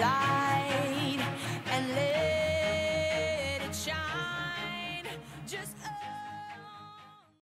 light and let it shine. Just